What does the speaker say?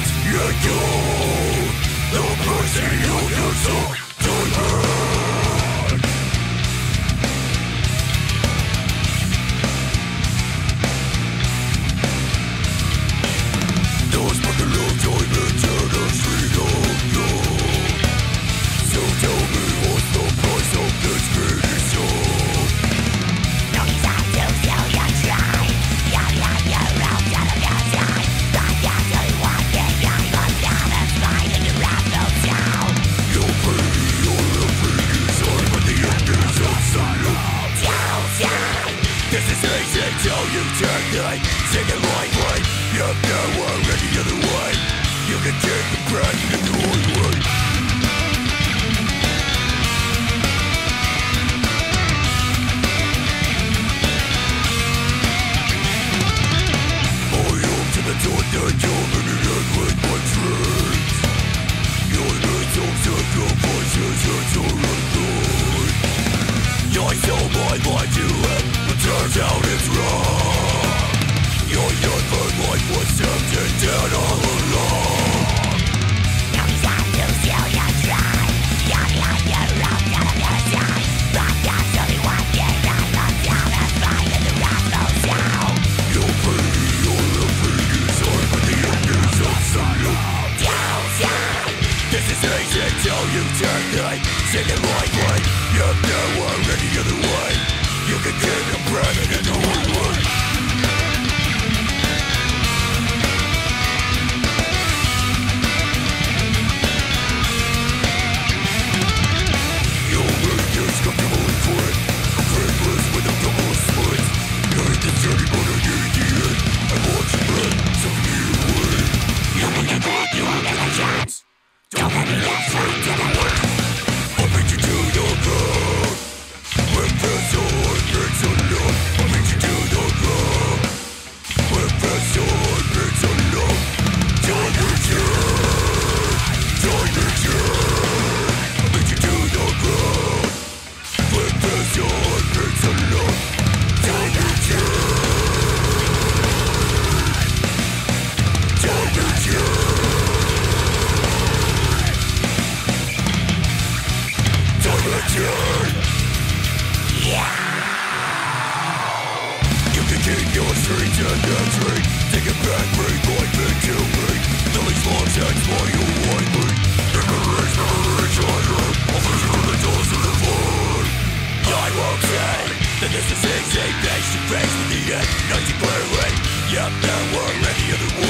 it's you The person you you night Singing my way. If there were any other way. You can take the breath in the way night Singing my way If there were any other way You could get a breath and know I would. Your is comfortable in twine, fragrance with a double split. Hands turning under the Hollywood your streets and entry Take it back, bring life into me The least long sense for you Never reach, never reach earth I'll you the doors of the void I won't say That this is face to face with the end Not declaring Yep, there were any other word